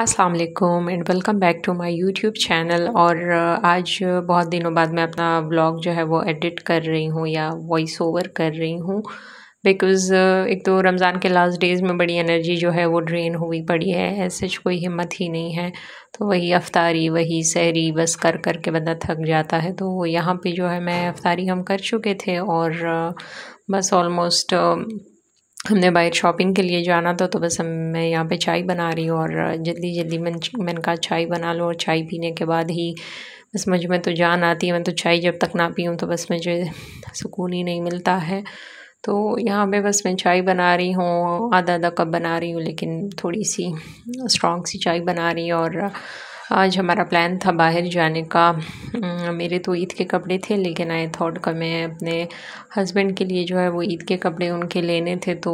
अस्सलाम वालेकुम and welcome back to my YouTube channel और आज बहुत दिनों बाद मैं अपना ब्लॉग जो है वो एडिट कर रही हूँ या वॉइस ओवर कर रही हूँ। बिकॉज़ एक तो रमज़ान के लास्ट डेज़ में बड़ी एनर्जी जो है वो ड्रेन हुई पड़ी है, ऐसे कोई हिम्मत ही नहीं है। तो वही अफ्तारी, वही सहरी, बस कर कर के बंदा थक जाता है। तो यहाँ पे जो है मैं अफ्तारी हम कर चुके थे और बस ऑलमोस्ट हमने बाहर शॉपिंग के लिए जाना था तो बस हम, मैं यहाँ पे चाय बना रही हूँ और जल्दी जल्दी मैं मैंने कहा चाय बना लो और चाय पीने के बाद ही बस मुझ, में तो जान आती है, मैं तो चाय जब तक ना पीऊँ तो बस मुझे सुकून ही नहीं मिलता है। तो यहाँ पे बस मैं चाय बना रही हूँ, आधा आधा कप बना रही हूँ, लेकिन थोड़ी सी स्ट्रॉन्ग सी चाय बना रही और आज हमारा प्लान था बाहर जाने का। मेरे तो ईद के कपड़े थे, लेकिन आई थॉट का मैं अपने हस्बैंड के लिए जो है वो ईद के कपड़े उनके लेने थे। तो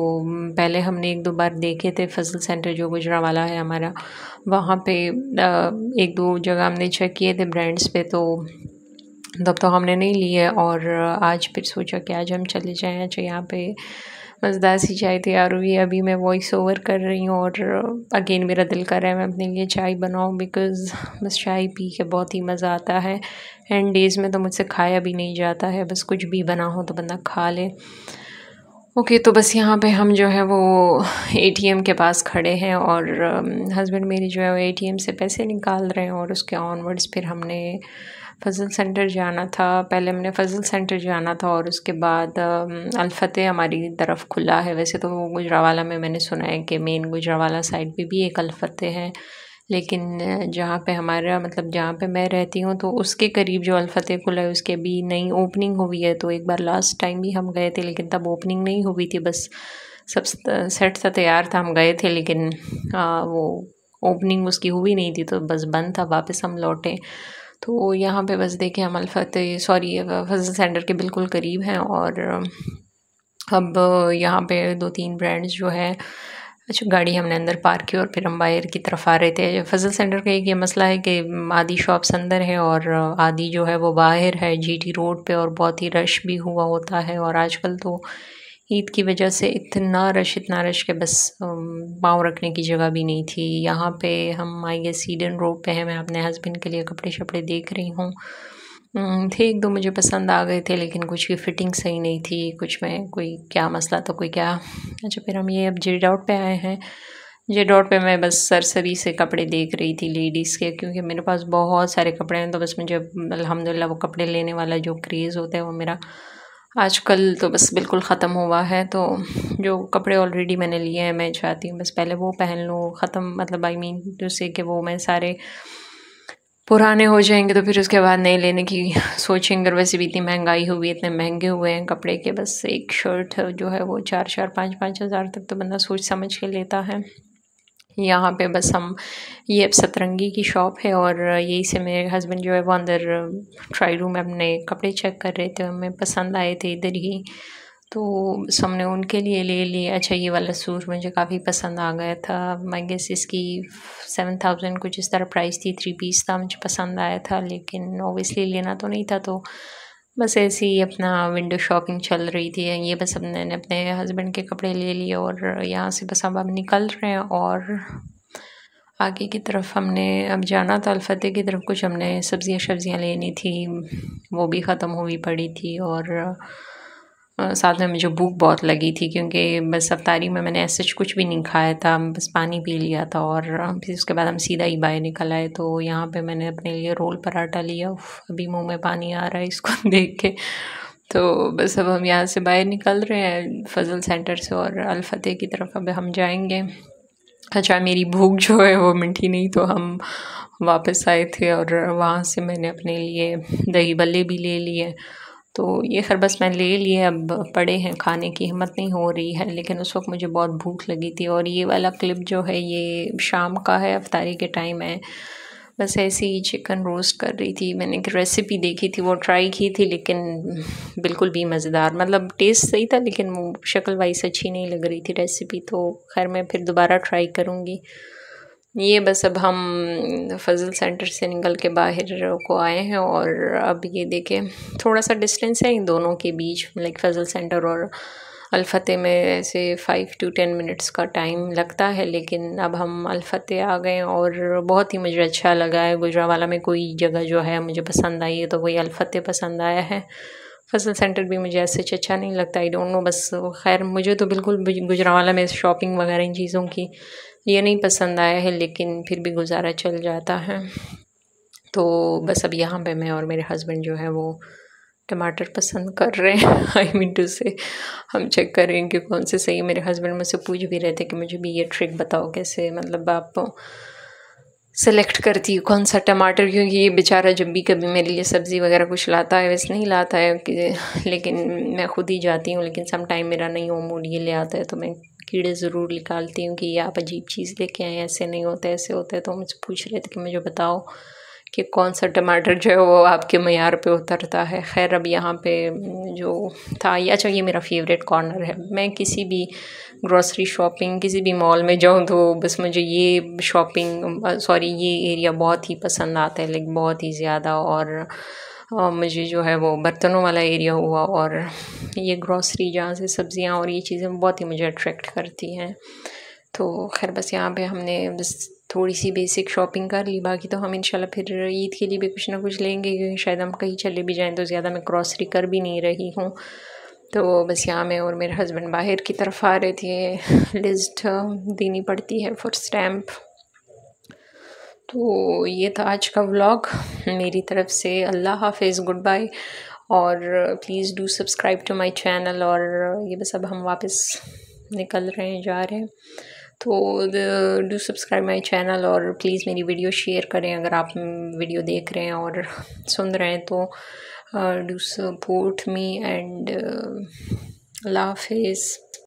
पहले हमने एक दो बार देखे थे फ़सल सेंटर जो गुजरा वाला है हमारा, वहाँ पे एक दो जगह हमने चेक किए थे ब्रांड्स पे। तो तब तो हमने नहीं लिए और आज फिर सोचा कि आज हम चले जाएँ। अच्छा यहाँ पे मज़ेदार सी चाय तैयार हुई अभी मैं वॉइस ओवर कर रही हूँ और अगेन मेरा दिल कर रहा है मैं अपने लिए चाय बनाऊँ बिकॉज़ बस चाय पी के बहुत ही मज़ा आता है। एंड डेज़ में तो मुझसे खाया भी नहीं जाता है। बस कुछ भी बना हो तो बंदा खा ले। ओके okay, तो बस यहाँ पे हम जो है वो एटीएम के पास खड़े हैं और हस्बैंड मेरी जो है वो एटीएम से पैसे निकाल रहे हैं और उसके ऑनवर्ड्स फिर हमने फ़ज़ल सेंटर जाना था। पहले हमने फ़ज़ल सेंटर जाना था और उसके बाद अलफ़तेह हमारी तरफ़ खुला है। वैसे तो वो गुजरावाला में मैंने सुना है कि मेन गुजरावाला साइड पे भी एक अलफ़तेह है। लेकिन जहाँ पे हमारा मतलब जहाँ पे मैं रहती हूँ तो उसके करीब जो अलफ़तेह खुला है उसकी अभी नई ओपनिंग हुई है तो एक बार लास्ट टाइम भी हम गए थे लेकिन तब ओपनिंग नहीं हुई थी बस सब सेट सा तैयार था हम गए थे लेकिन आ, वो ओपनिंग उसकी हुई नहीं थी तो बस बंद था वापस हम लौटे। तो यहाँ पे बस देखें हम अलफत सॉरी फजल सेंटर के बिल्कुल करीब हैं और अब यहाँ पे दो तीन ब्रांड्स जो है अच्छा गाड़ी हमने अंदर पार्क की और फिर हम बाहर की तरफ़ आ रहे थे। फजल सेंटर का एक ये मसला है कि आधी शॉप्स अंदर है और आधी जो है वो बाहर है, जीटी रोड पे और बहुत ही रश भी हुआ होता है और आजकल तो ईद की वजह से इतना रश इतना रश के बस पाँव रखने की जगह भी नहीं थी। यहाँ पे हम आई गेस सीडन रोड पे हैं। मैं अपने हस्बैंड के लिए कपड़े शपड़े देख रही हूँ। थे, एक दो मुझे पसंद आ गए थे, लेकिन कुछ की फ़िटिंग सही नहीं थी, कुछ में कोई क्या मसला तो कोई क्या। अच्छा फिर हम ये अब जे डॉट पे आए हैं। जे डॉट पे मैं बस सरसरी से कपड़े देख रही थी लेडीज़ के, क्योंकि मेरे पास बहुत सारे कपड़े हैं तो बस मुझे अल्हम्दुलिल्लाह वो कपड़े लेने वाला जो क्रेज़ होता है वो मेरा आजकल तो बस बिल्कुल ख़त्म हुआ है तो जो कपड़े ऑलरेडी मैंने लिए हैं, मैं चाहती हूँ बस पहले वो पहन लूँ, ख़त्म मतलब आई मीन जैसे कि वो मैं सारे पुराने हो जाएँगे तो फिर उसके बाद नए लेने की सोचेंगे। वैसे भी इतनी महँगाई हुई इतने महँगे हुए हैं कपड़े के, बस एक शर्ट जो है वो चार चार, पाँच पाँच हज़ार तक तो बंदा सोच समझ के लेता है। यहाँ पे बस हम, ये अब सतरंगी की शॉप है और यही से मेरे हस्बैंड जो है वो अंदर ट्राई रूम में अपने कपड़े चेक कर रहे थे, हमें पसंद आए थे इधर ही। तो हमने उनके लिए ले लिया अच्छा ये वाला सूट मुझे काफ़ी पसंद आ गया था। मैं गेस इसकी सेवन थाउज़ेंड कुछ इस तरह प्राइस थी थ्री पीस था, मुझे पसंद आया था, लेकिन ओबियसली लेना तो नहीं था तो बस ऐसे ही अपना विंडो शॉपिंग चल रही थी। ये बस अब मैंने अपने हस्बैंड के कपड़े ले लिए और यहाँ से बस अब हम निकल रहे हैं और आगे की तरफ़ हमने, अब जाना था अलफतेह की तरफ़, कुछ हमने सब्ज़ियाँ सब्ज़ियाँ लेनी थी, वो भी ख़त्म हुई पड़ी थी और साथ में मुझे भूख बहुत लगी थी क्योंकि बस अफ्तारी में मैंने ऐसे कुछ भी नहीं खाया था, बस पानी पी लिया था और फिर उसके बाद हम सीधा ही बाहर निकल आए। तो यहाँ पे मैंने अपने लिए रोल पराठा लिया। अभी मुँह में पानी आ रहा है इसको देख के। तो बस अब हम यहाँ से बाहर निकल रहे हैं, फजल सेंटर से और अलफतेह की तरफ़ अब हम जाएँगे। अच्छा मेरी भूख जो है वो मिठी नहीं तो हम वापस आए थे और वहाँ से मैंने अपने लिए दही बल्ले भी ले लिए। तो ये खैर बस मैं ले लिए, अब पड़े हैं, खाने की हिम्मत नहीं हो रही है, लेकिन उस वक्त मुझे बहुत भूख लगी थी और ये वाला क्लिप जो है, ये शाम का है, अफ्तारी के टाइम है। बस ऐसे ही चिकन रोस्ट कर रही थी, मैंने एक रेसिपी देखी थी, वो ट्राई की थी, लेकिन बिल्कुल भी मज़ेदार मतलब टेस्ट सही था, लेकिन वो शक्ल वाइज अच्छी नहीं लग रही थी रेसिपी तो खैर मैं फिर दोबारा ट्राई करूँगी। ये बस अब हम फजल सेंटर से निकल के बाहर को आए हैं और अब ये देखें थोड़ा सा डिस्टेंस है इन दोनों के बीच लाइक फजल सेंटर और अलफ़ते में ऐसे फ़ाइव टू टेन मिनट्स का टाइम लगता है, लेकिन अब हम अलफ़ते आ गए और बहुत ही मुझे अच्छा लगा है। गुजरावाला में कोई जगह जो है मुझे पसंद आई है तो वही अलफ़ते पसंद आया है। फ़सल सेंटर भी मुझे ऐसे अच्छा नहीं लगता आई डोंट नो बस खैर मुझे तो बिल्कुल गुजरावाला में शॉपिंग वगैरह इन चीज़ों की ये नहीं पसंद आया है, लेकिन फिर भी गुजारा चल जाता है। तो बस अब यहाँ पे मैं और मेरे हस्बैंड जो है वो टमाटर पसंद कर रहे हैं। आई मीन टू से हम चेक करें कि कौन से सही है। मेरे हस्बैंड मुझसे पूछ भी रहे थे कि मुझे भी ये ट्रिक बताओ कैसे मतलब आप सेलेक्ट करती हूँ कौन सा टमाटर, क्योंकि ये बेचारा जब भी कभी मेरे लिए सब्ज़ी वगैरह कुछ लाता है, वैसे नहीं लाता है कि, लेकिन मैं खुद ही जाती हूँ, लेकिन सम टाइम मेरा नहीं हो मूड ये ले आता है तो मैं कीड़े ज़रूर निकालती हूँ कि ये आप अजीब चीज़ लेके आए, ऐसे नहीं होते, ऐसे होते तो मुझसे पूछ रहे थे कि मुझे बताओ कि कौन सा टमाटर जो है वो आपके मैार पे उतरता है। खैर, अब यहाँ पे जो था, या अच्छा ये मेरा फेवरेट कॉर्नर है। मैं किसी भी ग्रॉसरी शॉपिंग, किसी भी मॉल में जाऊँ तो बस मुझे ये शॉपिंग, सॉरी, ये एरिया बहुत ही पसंद आता है, लाइक बहुत ही ज़्यादा और मुझे जो है वो बर्तनों वाला एरिया हुआ और ये ग्रॉसरी जहाँ से सब्ज़ियाँ और ये चीज़ें बहुत ही मुझे अट्रैक्ट करती हैं। तो खैर, बस यहाँ पे हमने बस थोड़ी सी बेसिक शॉपिंग कर ली। बाकी तो हम इंशाल्लाह फिर ईद के लिए भी कुछ ना कुछ लेंगे, क्योंकि शायद हम कहीं चले भी जाएँ तो ज़्यादा मैं क्रॉसरी कर भी नहीं रही हूँ। तो बस यहाँ मैं और मेरे हस्बैंड बाहर की तरफ़ आ रहे थे। लिस्ट देनी पड़ती है फॉर स्टैम्प तो ये था आज का व्लॉग मेरी तरफ़ से अल्लाह हाफिज़ गुड बाय और please do subscribe to my channel और ये बस अब हम वापस निकल रहे हैं, जा रहे हैं. तो डू सब्सक्राइब माई चैनल और प्लीज़ मेरी वीडियो शेयर करें अगर आप वीडियो देख रहे हैं और सुन रहे हैं तो डू सपोर्ट मी एंड अल्लाह हाफिज़.